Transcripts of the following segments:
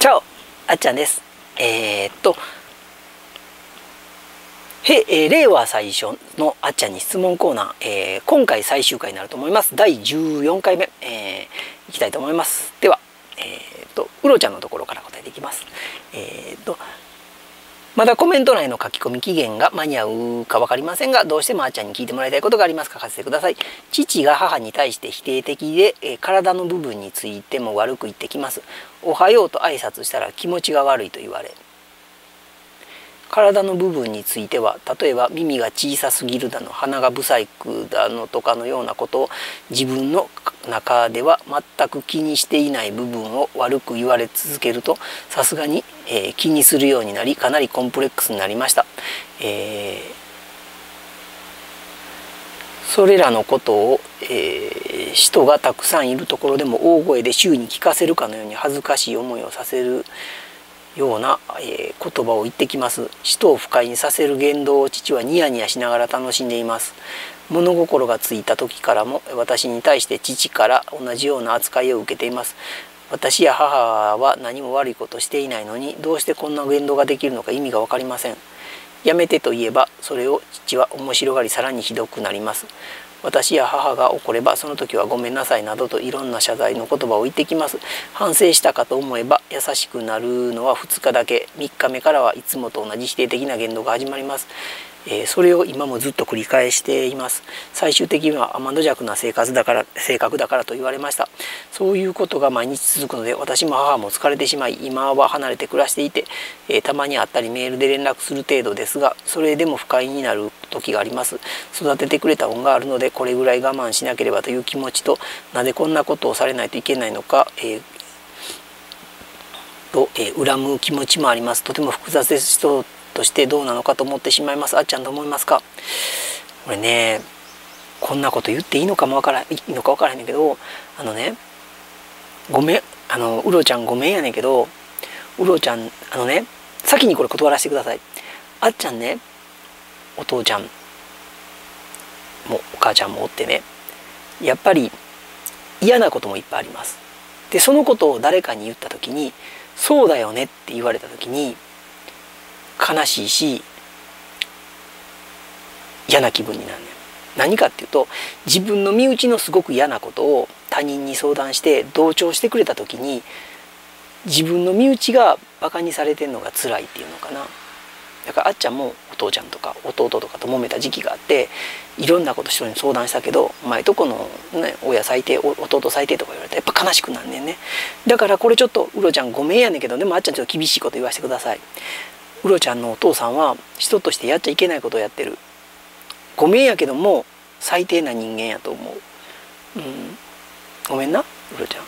チャオあっちゃんです。えー、っとへ、えー、令和最初のあっちゃんに質問コーナー、えー、今回最終回になると思います。第14回目、えー、いきたいと思います。ではえー、っとうろちゃんのところから答えていきます。えー、っとまだコメント欄の書き込み期限が間に合うか分かりませんが、どうしてもあーちゃんに聞いてもらいたいことがありますか書かせてください。父が母に対して否定的で、え、体の部分についても悪く言ってきます。おはようと挨拶したら気持ちが悪いと言われ。体の部分については例えば耳が小さすぎるだの鼻が不細工だのとかのようなことを自分の中では全く気にしていない部分を悪く言われ続けるとさすがに、えー、気にするようになりかなりコンプレックスになりました。えー、それらのことを、えー、人がたくさんいるところでも大声で周囲に聞かせるかのように恥ずかしい思いをさせるような、えー、言葉を言ってきます人を不快にさせる言動を父はニヤニヤしながら楽しんでいます物心がついた時からも私に対して父から同じような扱いを受けています。私や母は何も悪いことしていないのにどうしてこんな言動ができるのか意味が分かりません。やめてと言えばそれを父は面白がりさらにひどくなります。私や母が怒ればその時はごめんなさいなどといろんな謝罪の言葉を言ってきます。反省したかと思えば優しくなるのは2日だけ。3日目からはいつもと同じ否定的な言動が始まります。えー、それを今もずっと繰り返しています。最終的には天の弱な生活だから性格だからと言われました。そういうことが毎日続くので私も母も疲れてしまい今は離れて暮らしていて、えー、たまに会ったりメールで連絡する程度ですがそれでも不快になる時があります。育ててくれた恩があるのでこれぐらい我慢しなければという気持ちとなぜこんなことをされないといけないのか、えーと、えー、恨む気持ちもあります。とても複雑ですとしてどうなのかと思ってしまいます。あっちゃんどう思いますか？これねこんなこと言っていいのかもわからいいのかわからへんねんけどあのねごめんあのうろちゃんごめんやねんけどうろちゃんあのね先にこれ断らせてください。あっちゃんねお父ちゃんもお母ちゃんもおってねやっぱり嫌なこともいっぱいあります。でそのことを誰かに言った時に「そうだよね」って言われた時に悲しいし嫌な気分になるね何かっていうと自分の身内のすごく嫌なことを他人に相談して同調してくれた時に自分の身内がバカにされてんのが辛いっていうのかな。だからあっちゃんもお父ちゃんとか弟とかと揉めた時期があっていろんなこと人に相談したけどお前とこの、ね、親最低弟最低とか言われたらやっぱ悲しくなんねんね。だからこれちょっとうろちゃんごめんやねんけどでもあっちゃんちょっと厳しいこと言わせてください。うろちゃんのお父さんは人としてやっちゃいけないことをやってる。ごめんやけども最低な人間やと思う、うん、ごめんなうろちゃん。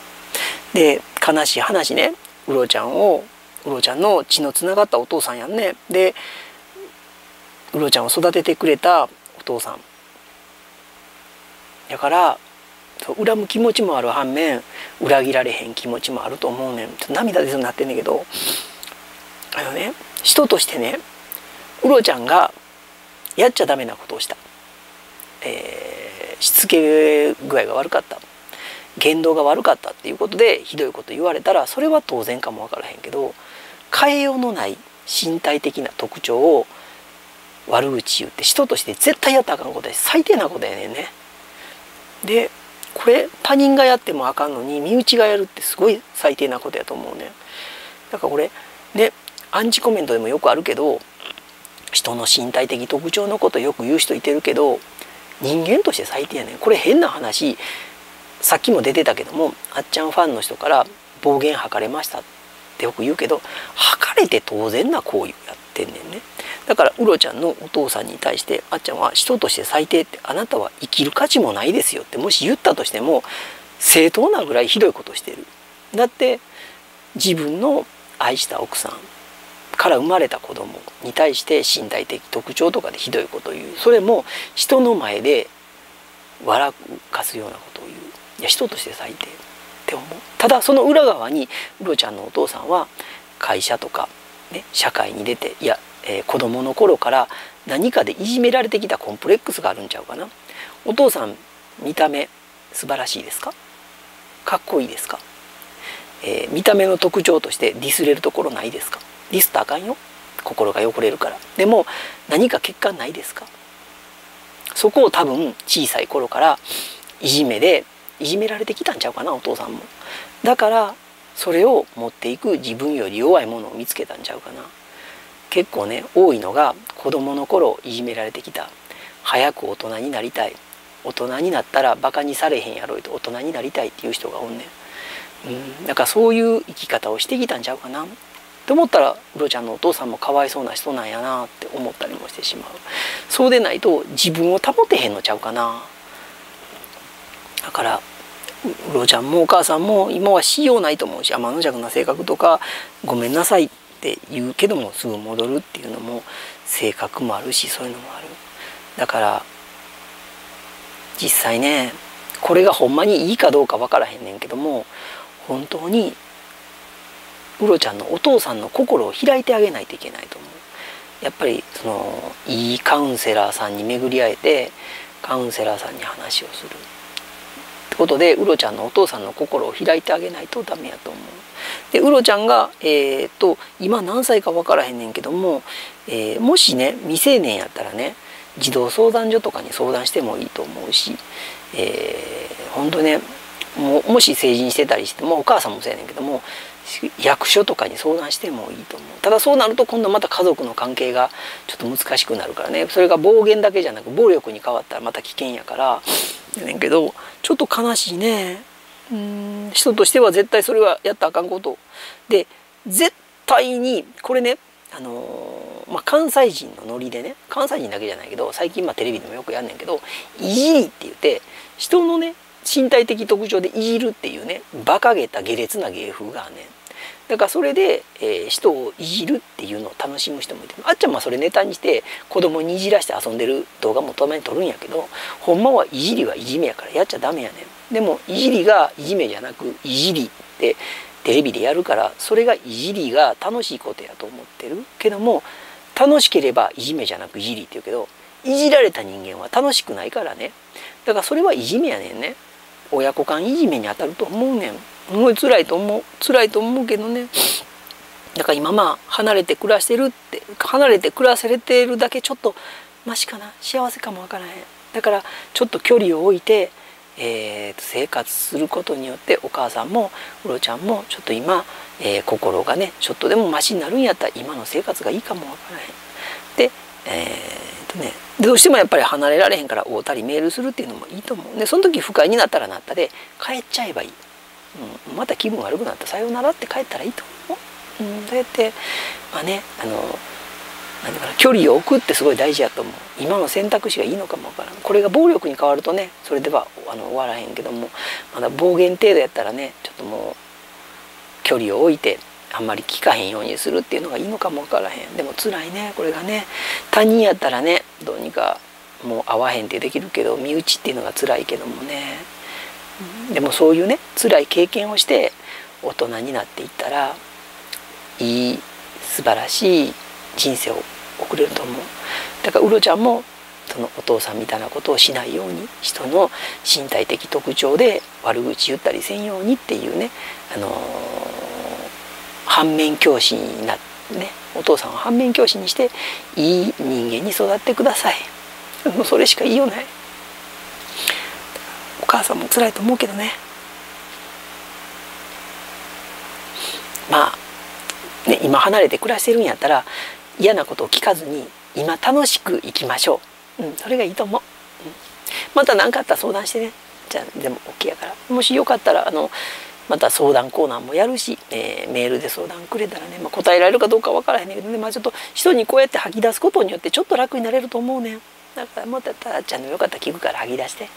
で悲しい話ね。うろちゃんをうろちゃんの血のつながったお父さんやんね。でうろちゃんを育ててくれたお父さん。だから恨む気持ちもある反面裏切られへん気持ちもあると思うねん。ちょっと涙出そうになってんねんけど。あのね人としてねウロちゃんがやっちゃダメなことをした、えー、しつけ具合が悪かった言動が悪かったっていうことでひどいこと言われたらそれは当然かも分からへんけど変えようのない身体的な特徴を悪口言って人として絶対やったらあかんことで最低なことやねんね。でこれ他人がやってもあかんのに身内がやるってすごい最低なことやと思うね。だからこれねアンチコメントでもよくあるけど人の身体的特徴のことよく言う人いてるけど人間として最低やねん。これ変な話さっきも出てたけどもあっちゃんファンの人から暴言吐かれましたってよく言うけど吐かれて当然な行為をやってんねんね。だからウロちゃんのお父さんに対してあっちゃんは人として最低ってあなたは生きる価値もないですよってもし言ったとしても正当なぐらいひどいことしてる。だって自分の愛した奥さんから生まれた子供に対して身体的特徴とかでひどいことを言う。それも人の前で笑かすようなことを言う。いや人として最低って思う。ただその裏側にウロちゃんのお父さんは会社とか、ね、社会に出ていや、えー、子供の頃から何かでいじめられてきたコンプレックスがあるんちゃうかな。お父さん見た目素晴らしいですか？かっこいいですか？えー、見た目の特徴としてディスれるところないですか？ディスったらあかんよ。心が汚れるから。でも何か欠陥ないですか？そこを多分小さい頃からいじめでいじめられてきたんちゃうかなお父さんも。だからそれを持っていく自分より弱いものを見つけたんちゃうかな。結構ね多いのが子供の頃いじめられてきた。早く大人になりたい。大人になったらバカにされへんやろいと大人になりたいっていう人がおんねん、うん、だからそういう生き方をしてきたんちゃうかな。って思ったらウロちゃんのお父さんもかわいそうな人なんやなって思ったりもしてしまう。そうでないと自分を保てへんのちゃうかな。だからウロちゃんもお母さんも今はしようないと思うし天の弱な性格とかごめんなさいって言うけどもすぐ戻るっていうのも性格もあるしそういうのもある。だから実際ねこれがほんまにいいかどうか分からへんねんけども本当にウロちゃんのお父さんの心を開いてあげないといけないと思うやっぱりそのいいカウンセラーさんに巡り会えてカウンセラーさんに話をするってことでウロちゃんのお父さんの心を開いてあげないとダメやと思う。でウロちゃんが、えーと、今何歳か分からへんねんけども、えー、もしね未成年やったらね児童相談所とかに相談してもいいと思うし、えー、本当ねももし成人してたりしてもお母さんもそうやねんけども役所とかに相談してもいいと思う。ただそうなると今度また家族の関係がちょっと難しくなるからね。それが暴言だけじゃなく暴力に変わったらまた危険やから。やねんけどちょっと悲しいね。うん人としては絶対それはやったらあかんこと。で絶対にこれねあのー、まあ、関西人のノリでね関西人だけじゃないけど最近まあテレビでもよくやんねんけど「いじり」って言って人のね身体的特徴でいじるっていうね馬鹿げた下劣な芸風があんねん。だからそれで、えー、人をいじるっていうのを楽しむ人もいてあっちゃんはそれネタにして子供にいじらして遊んでる動画もたまに撮るんやけどほんまはいじりはいじめやからやっちゃダメやねん。でもいじりがいじめじゃなくいじりってテレビでやるからそれがいじりが楽しいことやと思ってるけども楽しければいじめじゃなくいじりって言うけどいじられた人間は楽しくないからねだからそれはいじめやねんね親子間いじめにあたると思うねん。すごい辛いと思う辛いと思うけどね。だから今まあ離れて暮らしてるって離れて暮らされてるだけちょっとマシかな。幸せかもわからへん。だからちょっと距離を置いてえー、生活することによってお母さんもうろちゃんもちょっと今、えー、心がねちょっとでもマシになるんやったら今の生活がいいかもわからへん。でえー、ねどうしてもやっぱり離れられへんから会うたりメールするっていうのもいいと思う。でその時不快になったらなったで帰っちゃえばいい、うん、また気分悪くなった。さようならって帰ったらいいと思う、うん、そうやってまあねあの何かな距離を置くってすごい大事やと思う。今の選択肢がいいのかもわからん。これが暴力に変わるとねそれではあの終わらへんけどもまだ暴言程度やったらねちょっともう距離を置いてあんまり聞かへんようにするっていうのがいいのかもわからへん。でも辛いねこれがね。他人やったらねどうにかもう会わへんってできるけど身内っていうのが辛いけどもね。でもそういうね辛い経験をして大人になっていったらいい素晴らしい人生を送れると思う。だからウロちゃんもそのお父さんみたいなことをしないように人の身体的特徴で悪口言ったりせんようにっていうね、あのー、反面教師になっねお父さんを反面教師にしていい人間に育ってください。も うそれしか言いようない。お母さんも辛いと思うけどね。まあね今離れて暮らしてるんやったら嫌なことを聞かずに今楽しく生きましょう、うん、それがいいと思う、うん、また何かあったら相談してね。じゃあでも OK やから。もしよかったらあのまた相談コーナーもやるし、えー、メールで相談くれたらね、まあ、答えられるかどうかわからへんねんけどね、まあ、ちょっと人にこうやって吐き出すことによってちょっと楽になれると思うねんだからまたたっちゃんのよかったら聞くから吐き出して。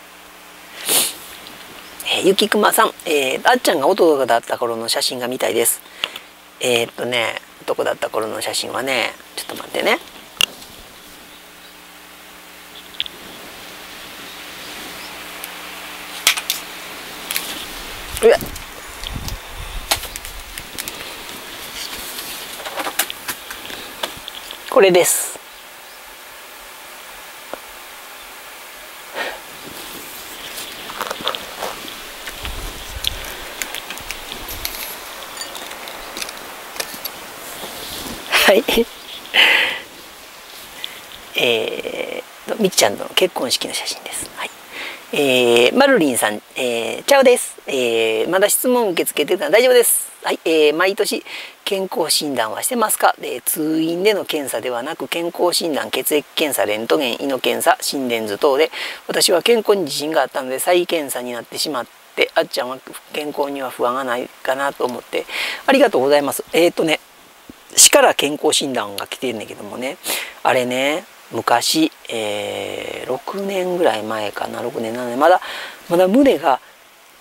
えー、ゆきくまさん、えー、あっちゃんが弟だった頃の写真が見たいです。えー、っとね男だった頃の写真はねちょっと待ってねれです。はい。えーとみっちゃんの結婚式の写真です、はい。えー、マルリンさん、えー、チャオです、えー、まだ質問受け付けてるのは大丈夫です。はい、えー、毎年健康診断はしてますか？で通院での検査ではなく健康診断血液検査レントゲン胃の検査心電図等で私は健康に自信があったので再検査になってしまってあっちゃんは健康には不安がないかなと思ってありがとうございます。えっ、ー、とね市から健康診断が来てるんだけどもねあれね昔、えー、6年ぐらい前かな6年7年まだまだ胸が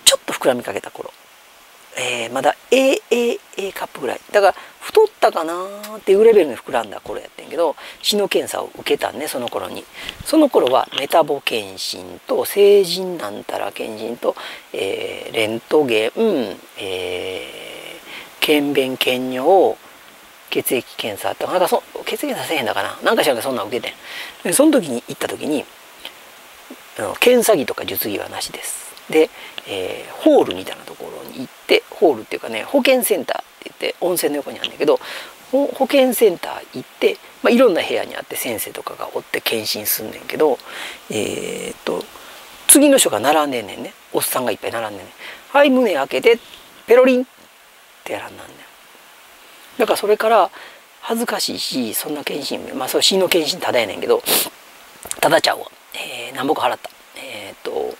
ちょっと膨らみかけた頃、えー、まだ AAA カップぐらい。だから太ったかなっていうレベルに膨らんだ頃やってんけど死の検査を受けたんねその頃に。その頃はメタボ検診と成人なんたら検診と、えー、レントゲン、えー、検便検尿血液検査ってな。んかそ血液検査せへんだかな。なんかしらんかそんなん受けてん。その時に行った時に検査着とか術着はなしです。で、えー、ホールみたいなところに行ってホールっていうかね保健センターって言って温泉の横にあるんだけど保健センター行って、まあ、いろんな部屋にあって先生とかがおって検診すんねんけどえー、っと次の人が並んでんねんね。おっさんがいっぱい並んでんねん。はい胸開けてペロリンってやらんなんねん。だからそれから恥ずかしいしそんな検診まあそれ死の検診ただやねんけどただちゃうわ、えー、何ぼか払った。えー、っと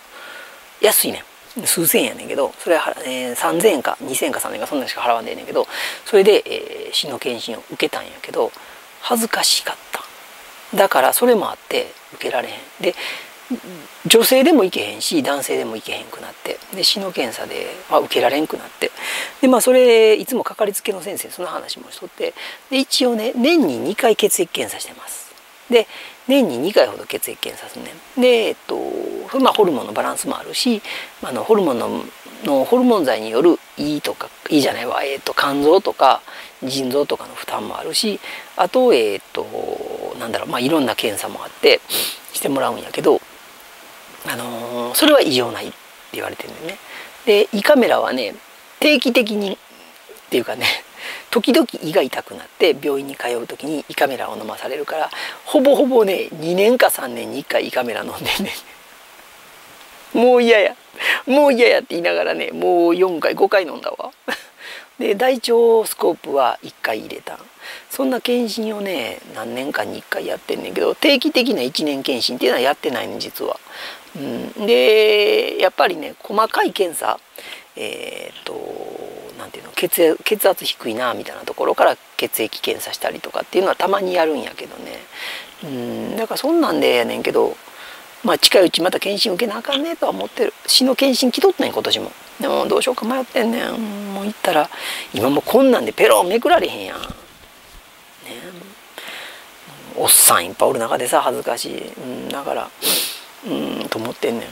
安いねん。数千円やねんけどそれは、えー、3,000円か2,000円か3,000円かそんなしか払わんでえねんけどそれで、えー、死の検診を受けたんやけど恥ずかしかった。だからそれもあって受けられへん。で女性でも行けへんし男性でも行けへんくなって。で死の検査で、まあ、受けられんくなって。でまあそれいつもかかりつけの先生その話もしとって。で一応ね年に2回血液検査してます。で年に2回ほど血液検査するねでえっとまあホルモンのバランスもあるしあのホルモンののホルモン剤による胃とか胃じゃないわ、えっと、肝臓とか腎臓とかの負担もあるしあとえっとなんだろうまあいろんな検査もあってしてもらうんやけどあの、それは異常ないって言われてるんだよね。で胃カメラはね定期的にっていうかね時々胃が痛くなって病院に通う時に胃カメラを飲まされるからほぼほぼね2年か3年に1回胃カメラ飲んでね。もう嫌や。もう嫌やって言いながらねもう4回5回飲んだわ。で大腸スコープは1回入れた。そんな検診をね何年間に1回やってんねんけど定期的な1年検診っていうのはやってないの実は。うん、でやっぱりね細かい検査えー、っとなんていうの血血圧低いなみたいなところから血液検査したりとかっていうのはたまにやるんやけどね。うんだからそんなんでやねんけどまあ近いうちまた検診受けなあかんねとは思ってる。死の検診来とったん今年も。でもどうしようか迷ってんねん。もう行ったら今もこんなんでペロンめくられへんやん。ね。おっさんいっぱいおる中でさ恥ずかしい、うん、だからうんと思ってんねん。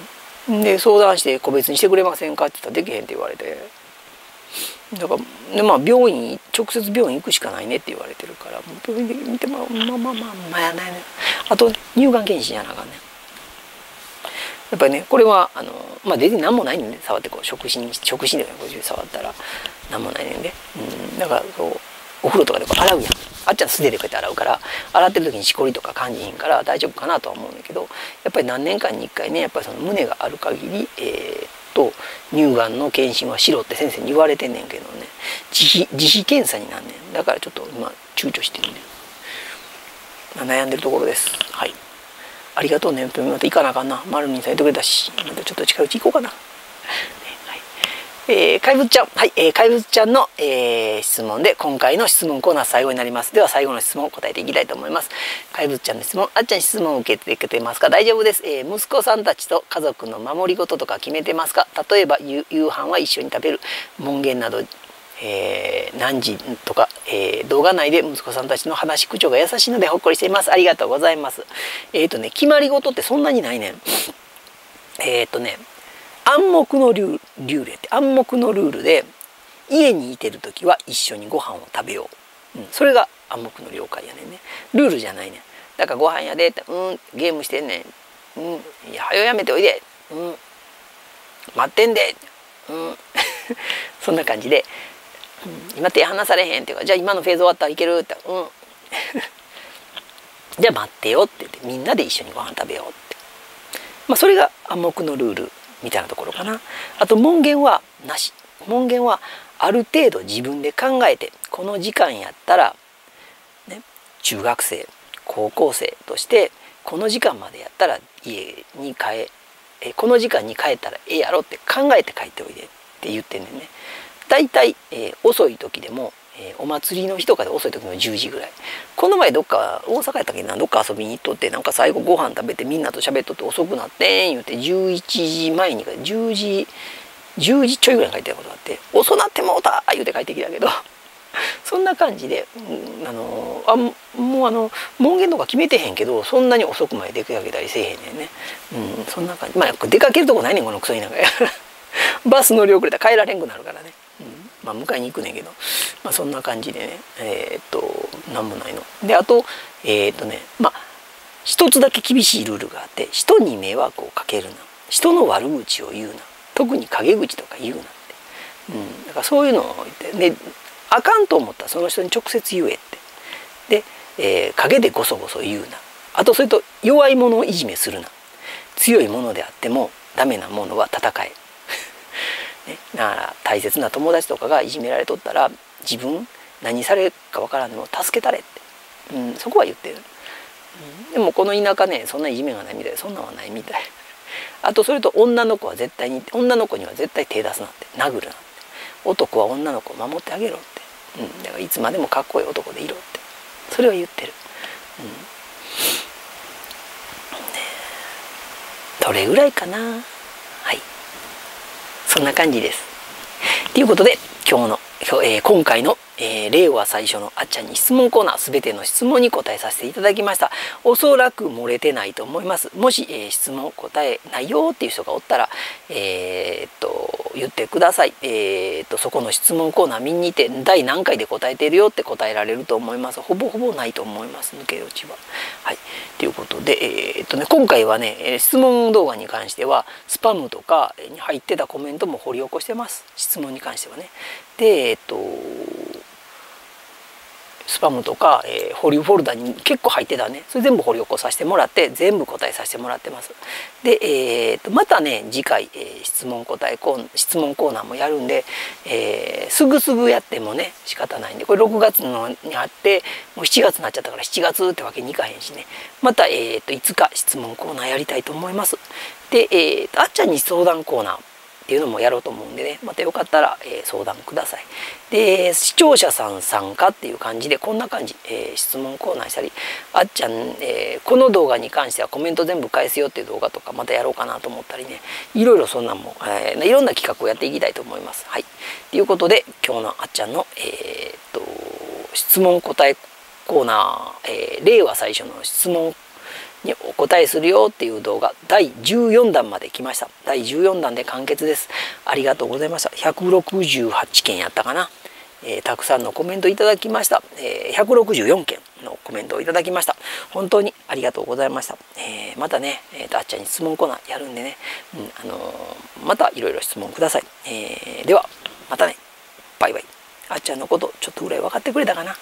で相談して個別にしてくれませんかって言ったらできへんって言われて。だからでまあ病院直接病院行くしかないねって言われてるから病院で見てもまあまあまあまあやないね。あと乳がん検診やなあかんねやっぱりねこれはあのまあ全然何もないんで、触ってこう触診触診でこう触ったら何もないねんで、うん、だからこうお風呂とかでこう洗うやん。あっちゃん素手でこうやって洗うから洗ってる時にしこりとか感じひんから大丈夫かなとは思うんだけどやっぱり何年間に1回ねやっぱりその胸がある限りえー、っと乳がんの検診はしろって先生に言われてんねんけどね。自費自費検査になんねん。だからちょっと今躊躇してるん。で、まあ、悩んでるところです。はい。ありがとうねまた行かなあかんな。丸にされてくれたしまたちょっと近いうち行こうかなえー、怪物ちゃん。はい、えー、怪物ちゃんの、えー、質問で、今回の質問コーナー最後になります。では、最後の質問を答えていきたいと思います。怪物ちゃんの質問、あっちゃん質問を受けてくれてますか？大丈夫です。えー、息子さんたちと家族の守り事とか決めてますか？例えば、夕飯は一緒に食べる、門限など、えー、何時とか、えー、動画内で息子さんたちの話口調が優しいのでほっこりしています。ありがとうございます。えっ、ー、とね、決まり事ってそんなにないねん。えっ、とね、暗黙のルールって暗黙のルールで家にいてる時は一緒にご飯を食べよう、うん、それが暗黙の了解やねんね。ルールじゃないねん。だからご飯やでってうんゲームしてんねん。うんいやはよやめておいで。うん待ってんで。うん そんな感じで、うん、今手離されへんっていうかじゃあ今のフェーズ終わったらいけるって。うん。じゃあ待ってよって言ってみんなで一緒にご飯食べようって。まあそれが暗黙のルール。みたいなところかなあと門限はなし門限はある程度自分で考えてこの時間やったら、ね、中学生高校生としてこの時間までやったら家に帰えこの時間に帰ったらええやろって考えて帰っておいでって言ってんねんね。だいたい、えー、遅い時でも、えー、お祭りの日とかで遅い時も10時ぐらい。この前どっか大阪やったっけな？どっか遊びに行っとってなんか最後ご飯食べてみんなと喋っとって遅くなってん言うて11時前に10時10時ちょいぐらいに帰ってたことがあって「遅なってもうた!」言うて帰ってきたけど そんな感じで、うん、あのあもうあの門限とか決めてへんけどそんなに遅くまで出かけたりせえへんねんね、うん、そんな感じ。まあ出かけるとこないねんこのクソ田舎やバス乗り遅れたら帰られんくなるからね、まあ迎えに行くねんけど、まあ、そんな感じでねえー、っとなんもないの。であとえー、っとねまあ一つだけ厳しいルールがあって人に迷惑をかけるな。人の悪口を言うな。特に陰口とか言うなって、うん、だからそういうのを言ってであかんと思ったらその人に直接言えって。で、えー、陰でごそごそ言うな。あとそれと弱い者をいじめするな。強いものであってもダメなものは戦え、ね、だから大切な友達とかがいじめられとったら自分何されるかわからんでも助けたれって、うん、そこは言ってる、うん、でもこの田舎ねそんないじめがないみたい。そんなんはないみたい。あとそれと女の子は絶対に女の子には絶対手出すなって。殴るなって。男は女の子を守ってあげろって。うん、だからいつまでもかっこいい男でいろって。それは言ってる、うん、どれぐらいかな？そんな感じです。ということで今日の、えー、今回のえー、令和最初のあっちゃんに質問コーナー全ての質問に答えさせていただきました。おそらく漏れてないと思います。もし、えー、質問答えないよっていう人がおったらえー、っと言ってください。え、っとそこの質問コーナー見にて第何回で答えてるよって答えられると思います。ほぼほぼないと思います抜け落ちは。はい。ということでえ、っとね今回はね質問動画に関してはスパムとかに入ってたコメントも掘り起こしてます。質問に関してはね。でえっとスパムとか、えー、保留フォルダに結構入ってたね。それ全部掘り起こさせてもらって全部答えさせてもらってます。で、えーと、またね次回、えー、質問答えコー質問コーナーもやるんで、えー、すぐすぐやってもね仕方ないんで。これ6月のにあってもう7月になっちゃったから7月ってわけにいかへんしね。また、えーと、いつか質問コーナーやりたいと思います。で、えーとあっちゃんに相談コーナー。っていうのもやろうと思うんでねまたよかったら、えー、相談ください。で視聴者さん参加っていう感じでこんな感じ、えー、質問コーナーしたりあっちゃん、えー、この動画に関してはコメント全部返すよっていう動画とかまたやろうかなと思ったりねいろいろそんなんも、えー、いろんな企画をやっていきたいと思います。はい、ということで今日のあっちゃんの、えー、っと質問答えコーナー、えー、令和最初の質問にお答えするよっていう動画第14弾まで来ました。第14弾で完結です。ありがとうございました。168件やったかな、えー、たくさんのコメントいただきました、えー、164件のコメントをいただきました。本当にありがとうございました、えー、またね、えー、とあっちゃんに質問コーナーやるんでね、うん、あのー、またいろいろ質問ください、え、ではまたね。バイバイ。あっちゃんのことちょっとぐらい分かってくれたかな。